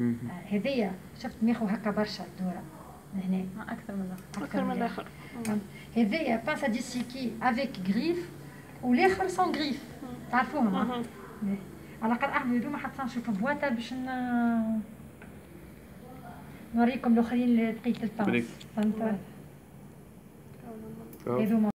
آه، هذايا شفت ماخو هكا برشا الدورة من هنا آه، أكثر من الآخر أكثر أكثر من الآخر هذايا بانسا ديسيكي افيك غريف والاخر سون غريف تعرفوهم؟ مهم. إيه. على الأقل إحنا هذوما حتى نشوفوا بواتا باش. نوريكم الآخرين اللي بقيه بريك. البانس فهمت آه. هذوما